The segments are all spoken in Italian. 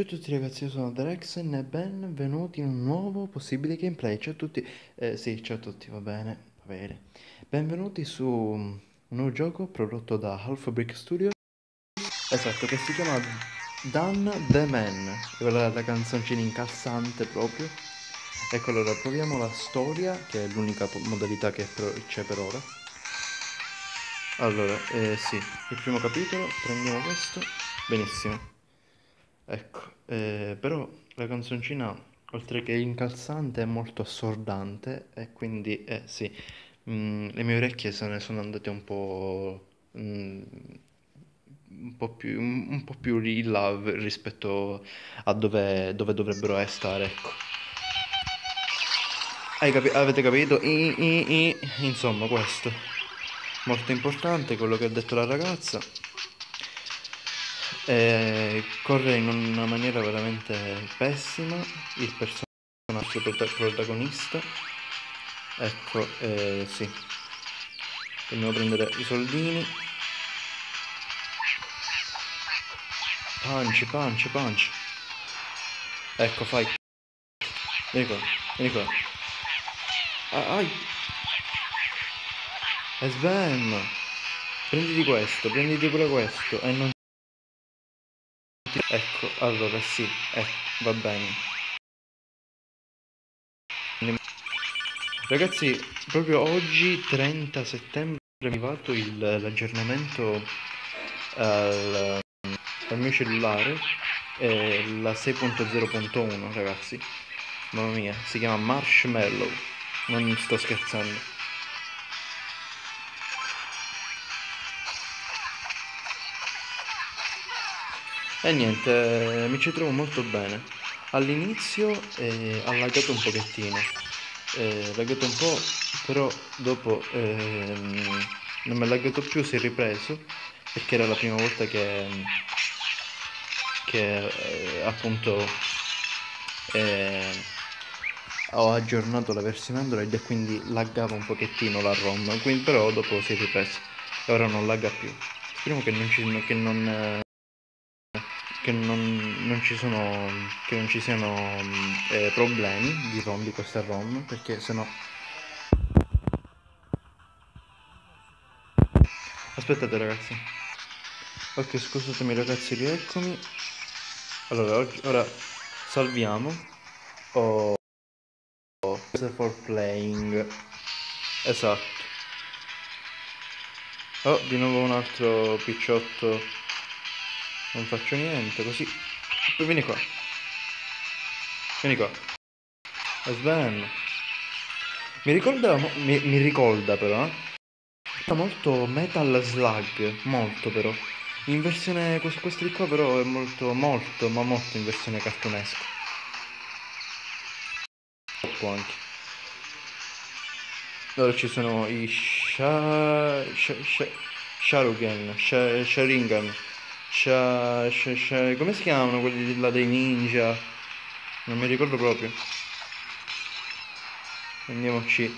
Ciao a tutti ragazzi, io sono Derexen e benvenuti in un nuovo possibile gameplay. Ciao a tutti, eh, sì, ciao a tutti, va bene, va bene. Benvenuti su un nuovo gioco prodotto da Half Brick Studio. Esatto, che si chiama Dan the Man. Quella la canzoncina incalzante proprio. Ecco, allora proviamo la storia, che è l'unica modalità che c'è per ora. Allora, eh, sì, il primo capitolo, prendiamo questo. Benissimo. Ecco, eh, però la canzoncina, oltre che incalzante, è molto assordante e quindi, eh sì, mm, le mie orecchie se ne sono andate un po', mm, un po' più, un po' più in là rispetto a dove, dove dovrebbero stare, ecco. Capi avete capito? I, i, i. Insomma, questo. Molto importante quello che ha detto la ragazza eh, corre in una maniera veramente pessima il personaggio protagonista. Ecco eh, sì. Dobbiamo prendere i soldini. Punch punch punch. Ecco fai. Vieni qua vieni qua. Ah, ai. E sbam. Prenditi questo prenditi pure questo. E non allora sì, ecco, va bene. Ragazzi, proprio oggi, 30 settembre, è arrivato l'aggiornamento al, al, mio cellulare, è la 6.0.1, ragazzi. Mamma mia, si chiama Marshmallow, non sto scherzando. E niente, mi ci trovo molto bene. All'inizio eh, ha laggato un pochettino, eh, laggato un po', però dopo ehm, non mi ha laggato più, si è ripreso, perché era la prima volta che, che eh, appunto eh, ho aggiornato la versione Android e quindi laggava un pochettino la ROM, quindi, però dopo si è ripreso e ora non lagga più. Speriamo che non, ci, che non che non, non, ci sono che non ci siano eh, problemi di ROM di questa ROM perché sennò aspettate ragazzi. Ok scusatemi ragazzi rieccomi. Allora oggi, ora salviamo. Oh, for playing. Esatto. Oh di nuovo un altro picciotto non faccio niente così. Vieni qua. Vieni qua. Sven mi ricorda mi, mi ricorda però eh? molto metal slug molto però. In versione questo, di qua però è molto molto ma molto in versione cartunesca. Troppo anche. Allora ci sono i Sha... Sha... Sha... Sharugan Sha... Sharingan C'ha, c'ha, c'ha, come si chiamano quelli là dei ninja? Non mi ricordo proprio. Andiamoci.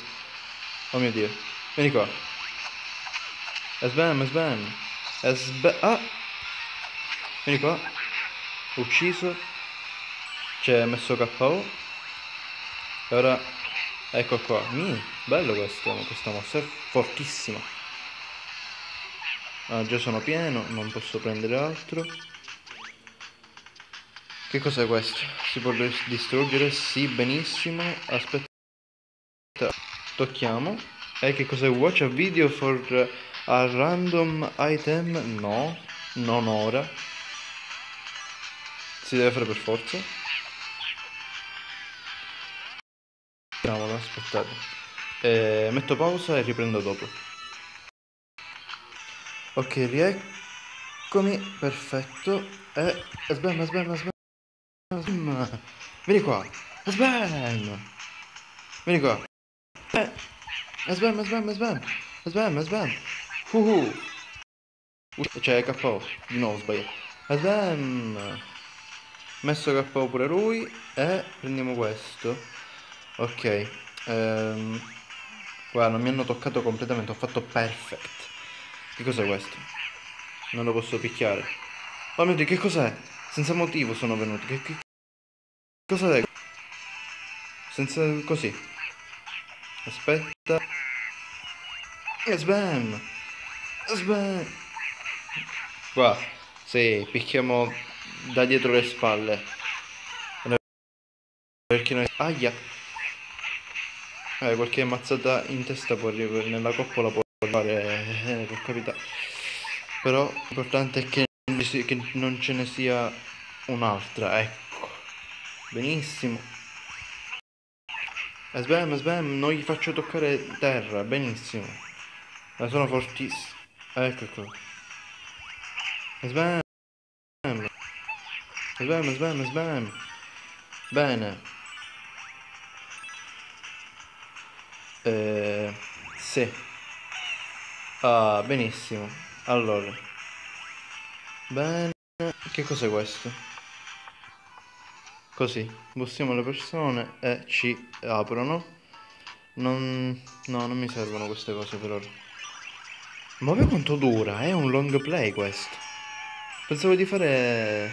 Oh mio dio. Vieni qua. Sbam, sbam. Sbam. Ah! Vieni qua. Ucciso. C'è messo KO. E ora... Ecco qua. Mi, bello questo, questa mossa. È fortissima. Ah, già sono pieno, non posso prendere altro. Che cos'è questo? Si può distruggere? Sì, benissimo. Aspetta. Tocchiamo. E che cos'è? Watch a video for a random item? No, non ora. Si deve fare per forza. Aspettate. Eh, metto pausa e riprendo dopo. Ok, rieccomi, perfetto. E sbam, sbam, sbam, sbam. Vieni qua. Sbam. Vieni qua. Eh. Sbam, sbam, sbam. Sbam, sbam. Uhu. Cioè, KO. Di nuovo sbagliato. Sbam. Messo KO pure lui. E prendiamo questo. Ok. Um, guarda, non mi hanno toccato completamente. Ho fatto perfect. Che cos'è questo? Non lo posso picchiare. Oh mio dio, che cos'è? Senza motivo sono venuti. Che, che è? Senza così. Aspetta. Sbam. Sbam. Qua. Sì, picchiamo da dietro le spalle. Perché noi... Aia. Eh, qualche mazzata in testa può arrivare, nella coppola può arrivare, eh, può capitare. Però l'importante è che, che non ce ne sia un'altra, ecco. Benissimo. Eh, sbam, sbam, non gli faccio toccare terra, benissimo. Ma sono fortissimo. Ecco qua. Sbam. Sbam, sbam, sbam. Bene. Eh, sì. Ah, benissimo. Allora. Bene. Che cos'è questo? Così. Bussiamo le persone e ci aprono. Non... No, non mi servono queste cose per ora. Ma poi quanto dura? È un long play questo. Pensavo di fare...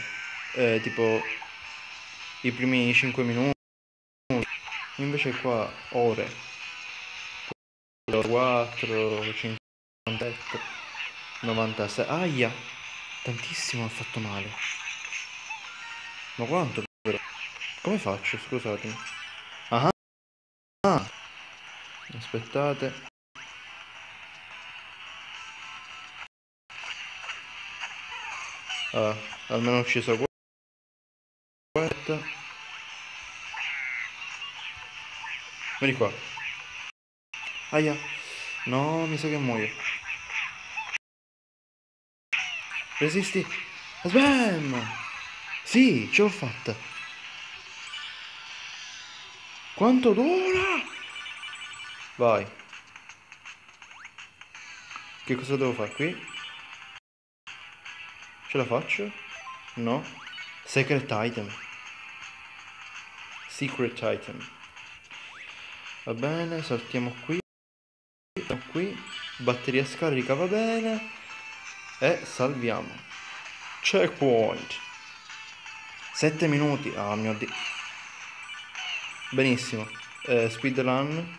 Eh, tipo... I primi 5 minuti. Invece qua ore. 4, 57, 96. Aia! Tantissimo ha fatto male. Ma quanto però? Come faccio? Scusatemi. Ah! ah. Aspettate. Ah, almeno ho ucciso questa. Vieni qua. Aia. No, mi sa che muoio. Resisti. Sbam! Sì, ce l'ho fatta. Quanto dura? Vai. Che cosa devo fare qui? Ce la faccio? No. Secret item. Secret item. Va bene, saltiamo qui qui batteria scarica va bene e salviamo. Checkpoint. 7 minuti. Ah mio dio. Benissimo. Eh, speedrun.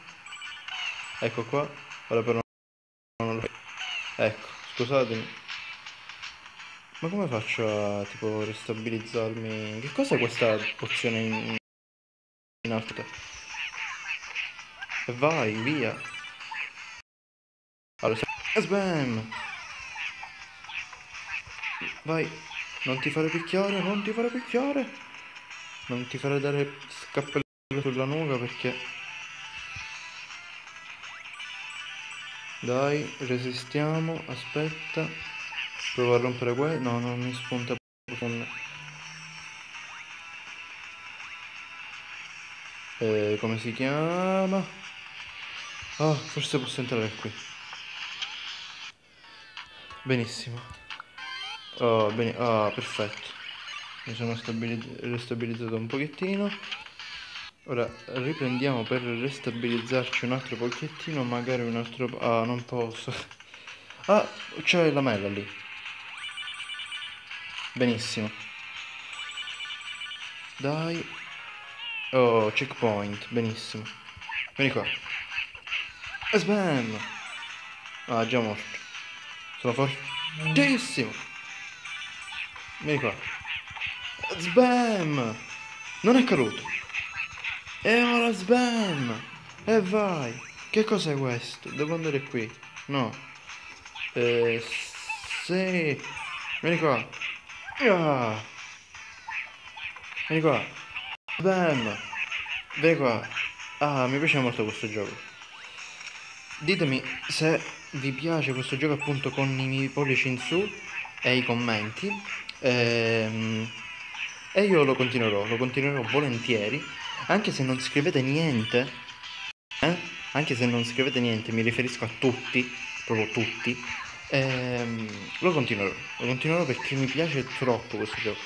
Ecco qua. Ora però non lo ecco scusatemi ma come faccio a tipo ristabilizzarmi? Che cos'è questa pozione in, in alto? Vai via. Allora, sbam! Vai, non ti fare picchiare, non ti fare picchiare. Non ti fare dare scappellate sulla nuca perché... Dai, resistiamo, aspetta. Provo a rompere questo. No, non mi spunta con... Eh, come si chiama? Ah, oh, forse posso entrare qui. Benissimo. Oh, bene. oh, perfetto. Mi sono restabilizzato un pochettino. Ora riprendiamo per restabilizzarci un altro pochettino, magari un altro... Ah, non posso. Ah, c'è la mela lì. Benissimo. Dai. Oh, checkpoint. Benissimo. Vieni qua. Sbam! Ah, già morto. Sono fortissimo. Vieni qua. Sbam! Non è caduto. E ora sbam! E vai. Che cos'è questo? Devo andare qui. No. Eh, sì. Vieni qua. Ah. Vieni qua. Bam. Vieni qua. Ah, mi piace molto questo gioco. Ditemi se vi piace questo gioco appunto con i pollici in su e i commenti ehm, e io lo continuerò, lo continuerò volentieri anche se non scrivete niente eh? anche se non scrivete niente mi riferisco a tutti proprio tutti ehm, lo continuerò lo continuerò perché mi piace troppo questo gioco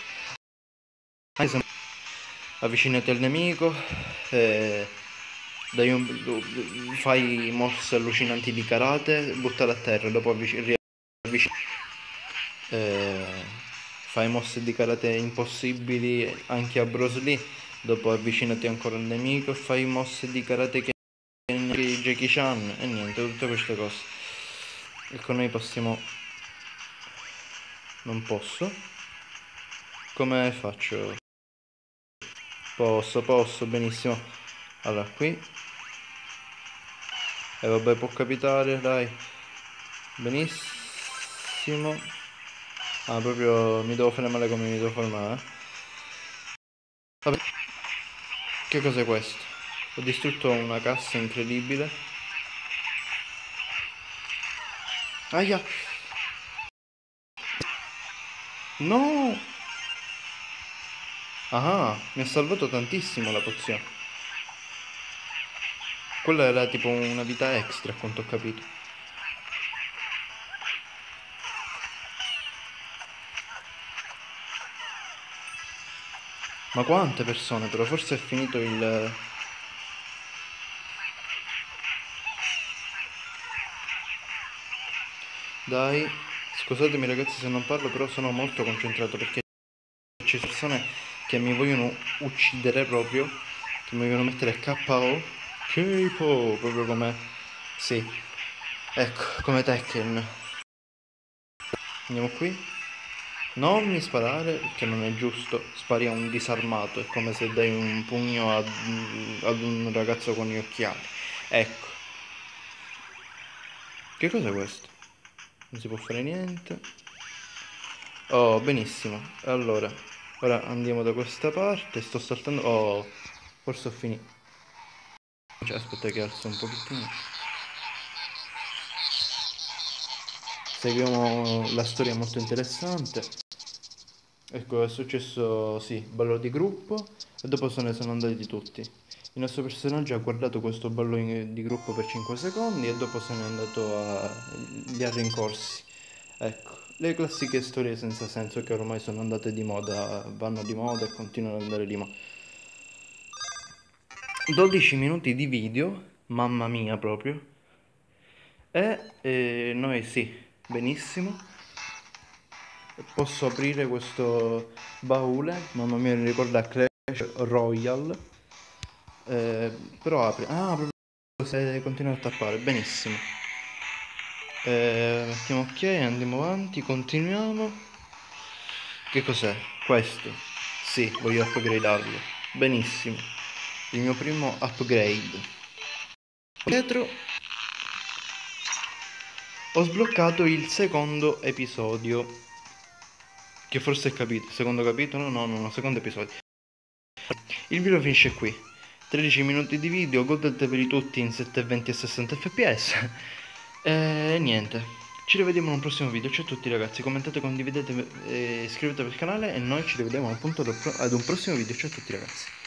anche se avvicinate al nemico eh, dai un, fai mosse allucinanti di karate, buttare a terra, dopo avvicini, eh, fai mosse di karate impossibili anche a Bruce Lee, dopo avvicinati ancora al nemico fai mosse di karate che Jackie Chan e niente, tutte queste cose. Ecco, noi passiamo... Non posso. Come faccio? Posso, posso, benissimo. Allora, qui. E vabbè, può capitare, dai. Benissimo. Ah, proprio mi devo fare male come mi devo fare male. Eh? Vabbè. Che cos'è questo? Ho distrutto una cassa incredibile. Aia. No! Ah, mi ha salvato tantissimo la pozione. Quella era tipo una vita extra, a quanto ho capito. Ma quante persone però? Forse è finito il... Dai, scusatemi ragazzi se non parlo, però sono molto concentrato perché ci sono persone che mi vogliono uccidere proprio, che mi vogliono mettere KO, KO, proprio come... Sì, ecco, come Tekken. Andiamo qui. Non mi sparare perché non è giusto, spari a un disarmato, è come se dai un pugno ad, ad un ragazzo con gli occhiali. Ecco. Che cos'è questo? Non si può fare niente. Oh, benissimo. Allora, ora andiamo da questa parte, sto saltando... Oh, forse ho finito. Cioè, aspetta che alzo un pochettino. Seguiamo la storia molto interessante. Ecco, è successo, sì, ballo di gruppo e dopo se ne sono andati tutti. Il nostro personaggio ha guardato questo ballo in, di gruppo per 5 secondi e dopo se n'è andato agli rincorsi. Ecco, le classiche storie senza senso che ormai sono andate di moda, vanno di moda e continuano ad andare di moda. 12 minuti di video, mamma mia proprio. E eh, noi sì, benissimo posso aprire questo baule? Mamma mia mi ricorda Clash Royale. Eh, però apri. Ah se continua a tappare. Benissimo. Eh, mettiamo ok andiamo avanti continuiamo. Che cos'è? Questo. Sì voglio upgradarlo benissimo. Il mio primo upgrade. Dietro. Ho sbloccato il secondo episodio che forse è capito, secondo capitolo, no, no, no, secondo episodio. Il video finisce qui. 13 minuti di video, godetevi tutti in 720 e 60 fps. E niente, ci rivediamo in un prossimo video. Ciao a tutti ragazzi, commentate, condividete, e iscrivetevi al canale e noi ci rivediamo appunto ad un prossimo video. Ciao a tutti ragazzi.